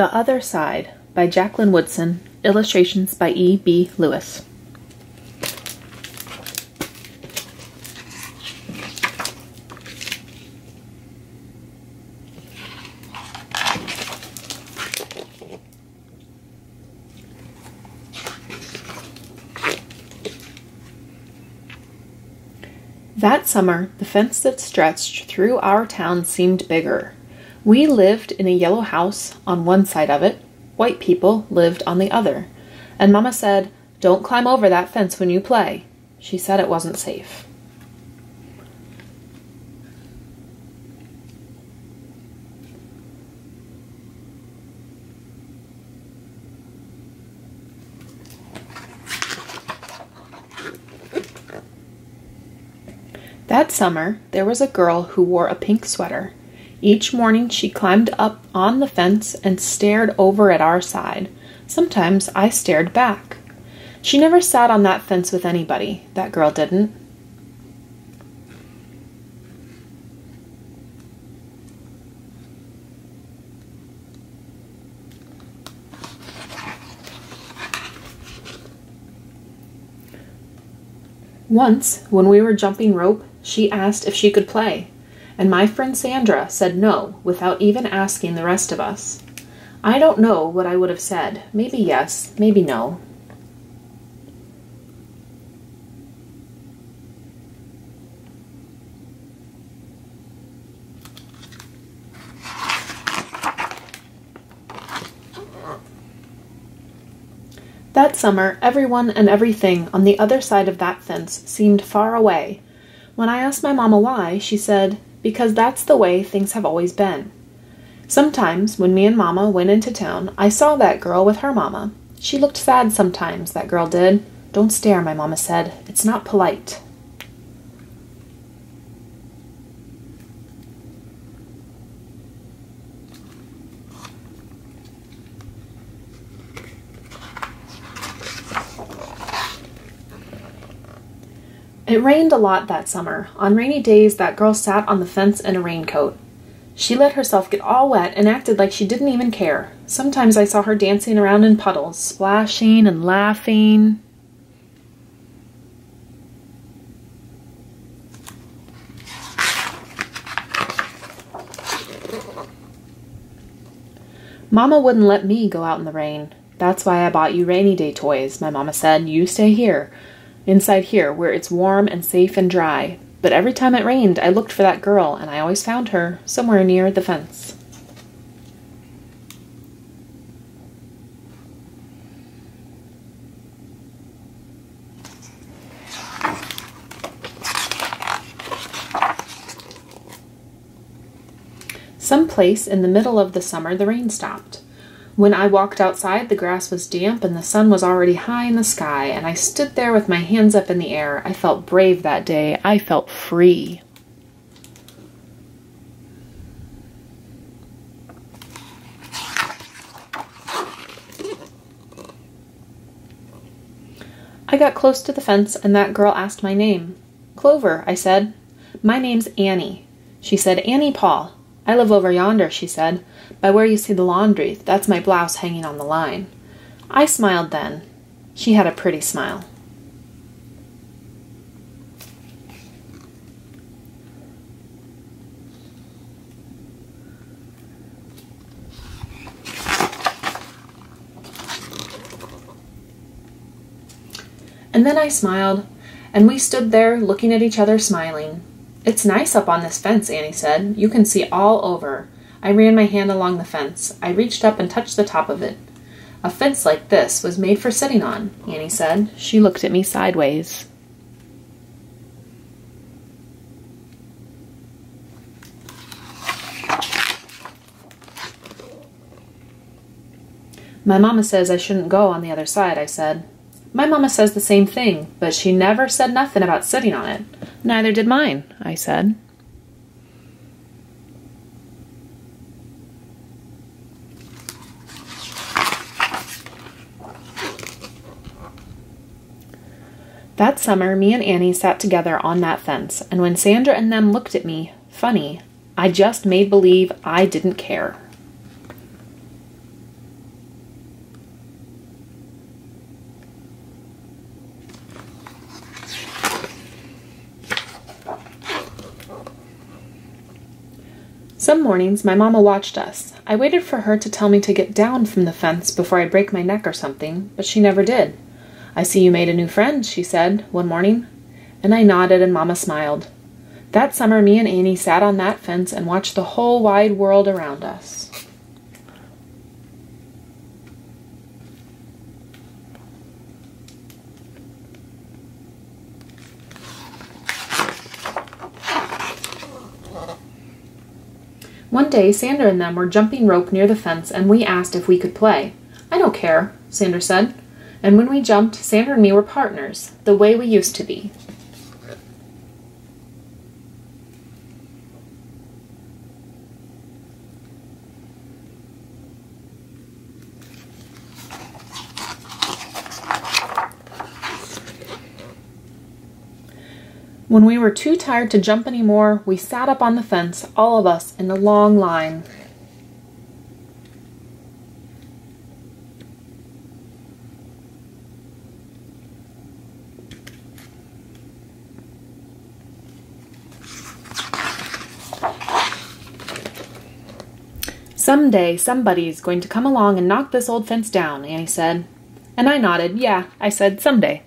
The Other Side by Jacqueline Woodson, illustrations by E. B. Lewis. That summer, the fence that stretched through our town seemed bigger. We lived in a yellow house on one side of it, white people lived on the other, and Mamma said, Don't climb over that fence when you play. She said it wasn't safe. That summer, there was a girl who wore a pink sweater. Each morning she climbed up on the fence and stared over at our side. Sometimes I stared back. She never sat on that fence with anybody, that girl didn't. Once, when we were jumping rope, she asked if she could play, and my friend Sandra said no without even asking the rest of us. I don't know what I would have said. Maybe yes, maybe no. That summer, everyone and everything on the other side of that fence seemed far away. When I asked my mamma why, she said, Because that's the way things have always been. Sometimes, when me and mamma went into town, I saw that girl with her mamma. She looked sad sometimes, that girl did. Don't stare, my mamma said. It's not polite. It rained a lot that summer. On rainy days, that girl sat on the fence in a raincoat. She let herself get all wet and acted like she didn't even care. Sometimes I saw her dancing around in puddles, splashing and laughing. Mama wouldn't let me go out in the rain. That's why I bought you rainy day toys, my mama said. You stay here inside here where it's warm and safe and dry. But every time it rained, I looked for that girl, and I always found her somewhere near the fence. Someplace in the middle of the summer, the rain stopped. When I walked outside, the grass was damp and the sun was already high in the sky, and I stood there with my hands up in the air. I felt brave that day. I felt free. I got close to the fence, and that girl asked my name. Clover, I said. My name's Annie. She said, Annie Paul. I live over yonder, she said, by where you see the laundry. That's my blouse hanging on the line. I smiled then. She had a pretty smile. And then I smiled, and we stood there looking at each other smiling. It's nice up on this fence, Annie said. You can see all over. I ran my hand along the fence. I reached up and touched the top of it. A fence like this was made for sitting on, Annie said. She looked at me sideways. My mamma says I shouldn't go on the other side, I said. My mamma says the same thing, but she never said nothing about sitting on it. Neither did mine, I said. That summer, me and Annie sat together on that fence, and when Sandra and them looked at me, funny, I just made believe I didn't care. Some mornings my mamma watched us. I waited for her to tell me to get down from the fence before I break my neck or something, but she never did. I see you made a new friend, she said, one morning. And I nodded and mamma smiled. That summer me and Annie sat on that fence and watched the whole wide world around us. One day, Sandra and them were jumping rope near the fence, and we asked if we could play. I don't care, Sandra said. And when we jumped, Sandra and me were partners, the way we used to be. When we were too tired to jump any more, we sat up on the fence, all of us, in a long line. Someday somebody's going to come along and knock this old fence down, Annie said. And I nodded. Yeah, I said, someday.